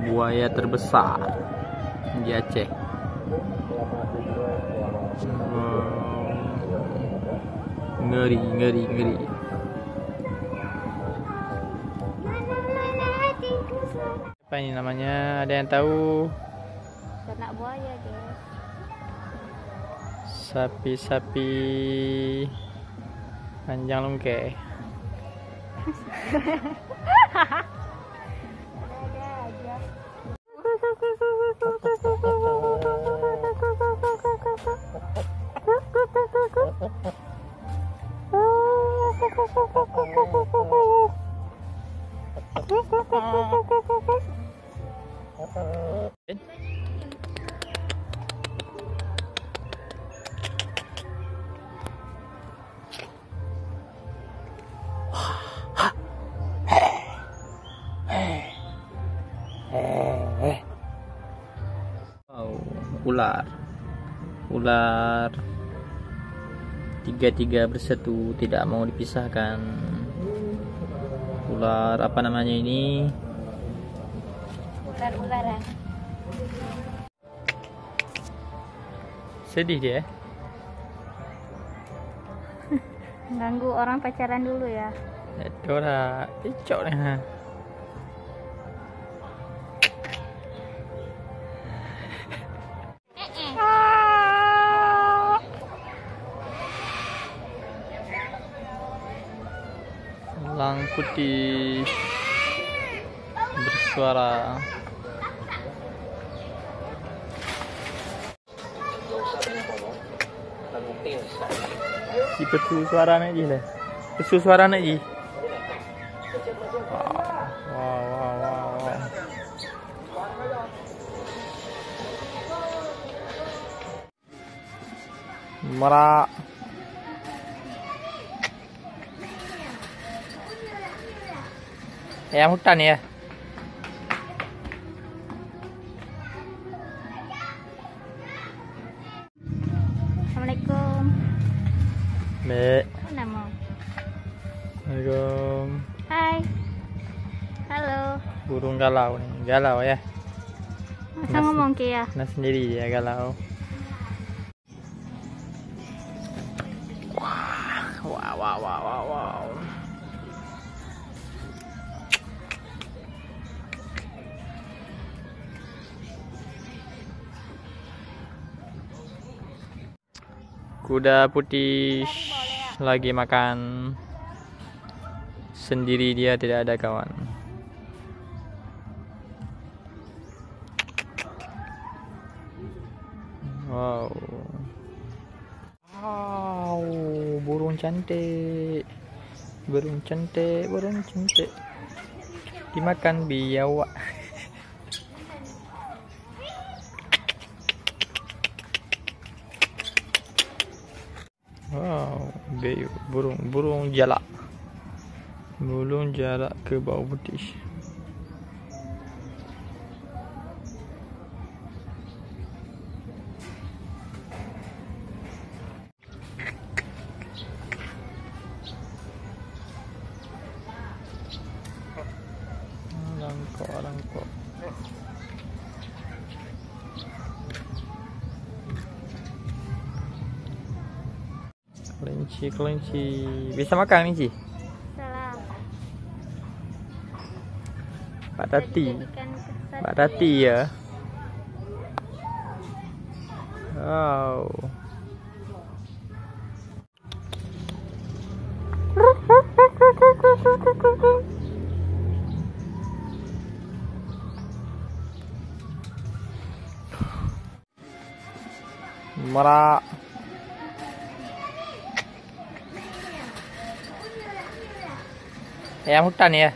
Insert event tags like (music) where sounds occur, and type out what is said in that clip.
buaya terbesar di Aceh. Ngeri, ngeri, ngeri. Apa ini namanya? Ada yang tahu? Ternak buaya, guys. Sapi-sapi panjang lungke. (laughs) Wow, ular. Ular tiga-tiga bersatu tidak mau dipisahkan. Ular apa namanya ini? Ular-ularan. Sedih dia. Ganggu orang pacaran dulu ya. Lah, icok nih. Putih bersuara. Si pesu suara nak je lah. Pesu suara nak je. Wow, wow, wow, wow, wow. Ayam hutan ya. Assalamualaikum. Mek. Apa nama? Assalamualaikum. Hai. Halo. Burung galau nih, galau ya. Masa ngomong ke ya? Nah sendiri dia galau. Wah, wow, wow, wow, wow, wow. Kuda putih lagi makan sendiri dia tidak ada kawan. Wow. Wow, burung cantik. Burung cantik, burung cantik. Dimakan biawak. Be- burung burung jalak. Burung jalak ke bawah putih. Langkok, langkok. Kelinci, kelinci. Bisa makan kelinci? Salah. Pak Tati. Pak Tati ya. Wow. Merak. É a montanha.